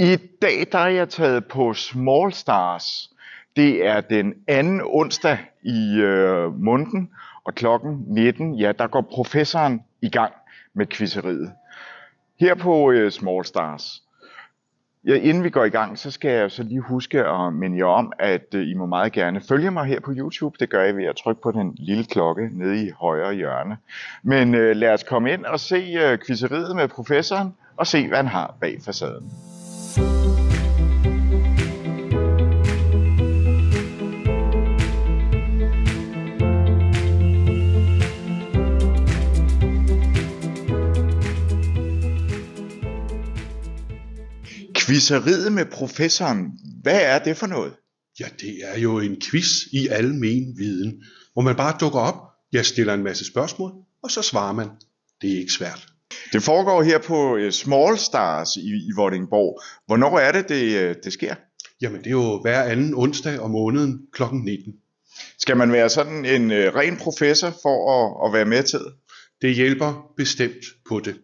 I dag der er jeg taget på Small Stars. Det er den anden onsdag i øh, munden, og klokken 19, ja, der går professoren i gang med quizzeriet. Her på øh, Small Stars. Ja, inden vi går i gang, så skal jeg så lige huske at minde jer om, at øh, I må meget gerne følge mig her på YouTube. Det gør I ved at trykke på den lille klokke nede i højre hjørne. Men øh, lad os komme ind og se øh, quizzeriet med professoren, og se, hvad han har bag facaden. Quizzeriet med professoren, hvad er det for noget? Ja, det er jo en quiz i almen viden, hvor man bare dukker op, jeg stiller en masse spørgsmål, og så svarer man. Det er ikke svært. Det foregår her på øh, Small Stars i, i Vordingborg. Hvornår er det, det, øh, det sker? Jamen, det er jo hver anden onsdag om måneden kl. 19. Skal man være sådan en øh, ren professor for at, at være med til det? Hjælper bestemt på det.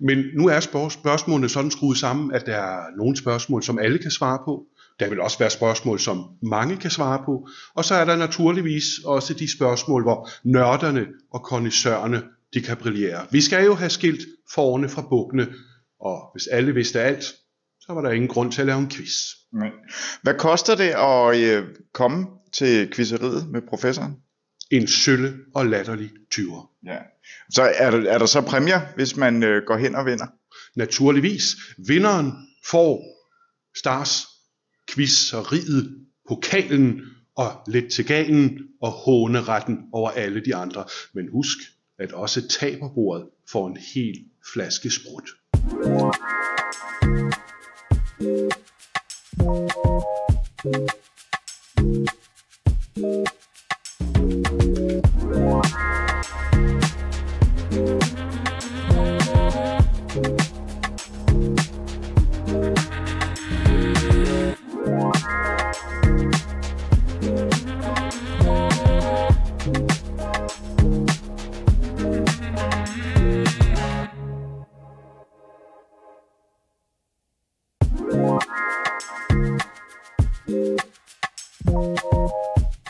Men nu er spørg- spørgsmålene sådan skruet sammen, at der er nogle spørgsmål, som alle kan svare på. Der vil også være spørgsmål, som mange kan svare på. Og så er der naturligvis også de spørgsmål, hvor nørderne og kondisørerne de kan brillere. Vi skal jo have skilt forne fra bukkene, og hvis alle vidste alt, så var der ingen grund til at lave en quiz. Men, hvad koster det at øh, komme til quizzeriet med professoren? En sølle og latterlig tyver. Ja. Så er der, er der så præmier, hvis man øh, går hen og vinder? Naturligvis. Vinderen får Stars quizzeriet, pokalen og lidt til ganen og håneretten over alle de andre. Men husk, at også taberbordet får en hel flaske sprut.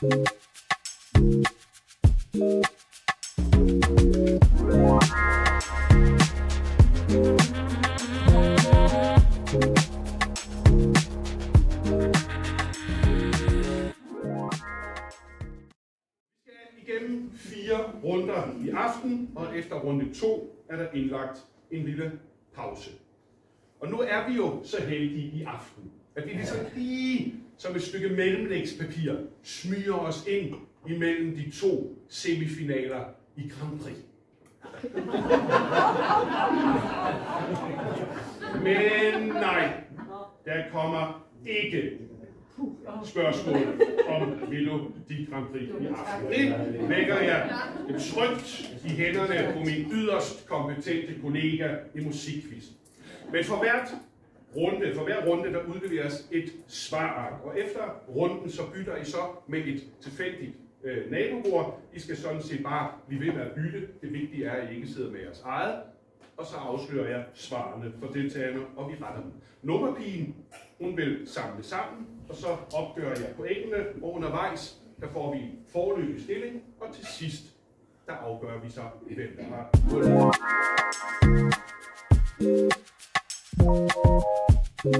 Runder i aften, og efter runde 2 er der indlagt en lille pause. Og nu er vi jo så heldige i aften, at vi ligesom lige som et stykke mellemlægspapir smyger os ind imellem de to semifinaler i Grand Prix. Men nej, der kommer ikke spørgsmål om Melodi Grand Prix i aften. Det lægger jeg trygt i hænderne på min yderst kompetente kollega i musikquizzen. Men for hvert runde, for hver runde, der udleveres et svarark, og efter runden, så bytter I så med et tilfældigt øh, nabobord. I skal sådan set bare blive ved med at bytte. Det vigtige er, at I ikke sidder med jeres eget. Og så afslører jeg svarene for deltagerne, og vi retter dem. Nummerpigen, hun vil samle sammen, og så opgør jeg pointene, og undervejs, der får vi en forløbig stilling, og til sidst, der afgør vi så, hvem der har vundet. Så flot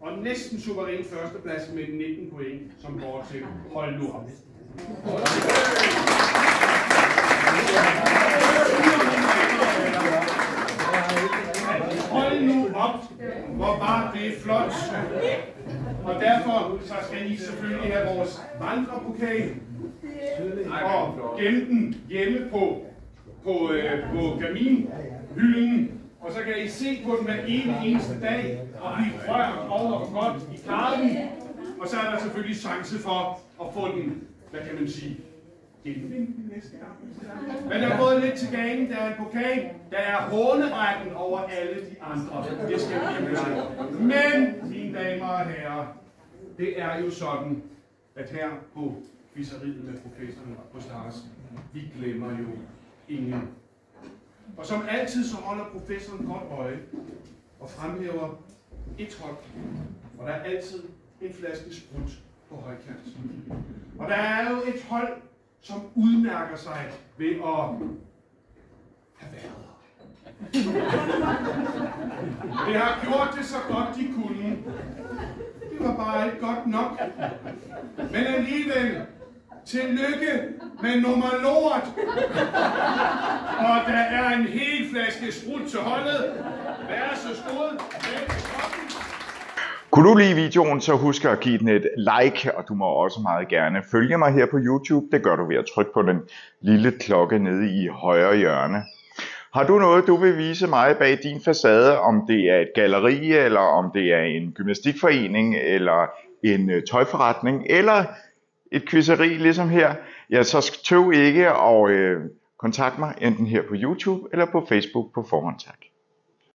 og næsten suveræn førsteplads med 19 point, som går til Hold nu op. Hold nu op, hvor var det flot. Og derfor så skal I selvfølgelig have vores vandrepokal og gemme den hjemme på, på, øh, på kaminhylden. Og så kan I se på den hver ene eneste dag og blive rørt over, hvor godt I klarer den. Og så er der selvfølgelig chance for at få den, hvad kan man sige, genvinde næste gang. Men der er gået lidt til gangen, der er en pokal, der er håneretten over alle de andre. Det skal vi have Men, mine damer og herrer, det er jo sådan, at her på viseriet med professoren på Stars, vi glemmer jo ingen. Og som altid så holder professoren godt øje og fremhæver et hold, og der er altid en flaske sprut på højkant. Og der er jo et hold, som udmærker sig ved at have været. Det har gjort det så godt de kunne. Det var bare ikke godt nok. Men alligevel, tillykke med nummer lort. Og der er en hel flaske sprut til holdet. Vær så god. Kunne du lide videoen, så husk at give den et like, og du må også meget gerne følge mig her på YouTube. Det gør du ved at trykke på den lille klokke nede i højre hjørne. Har du noget, du vil vise mig bag din facade, om det er et galleri, eller om det er en gymnastikforening, eller en øh, tøjforretning, eller et quizzeri ligesom her, ja, så tøv ikke og øh, kontakt mig enten her på YouTube eller på Facebook på forhånd. Tak.